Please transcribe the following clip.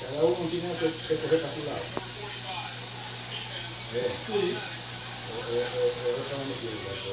cada uno tiene que, que coger para su lado. Sí. o, o, o,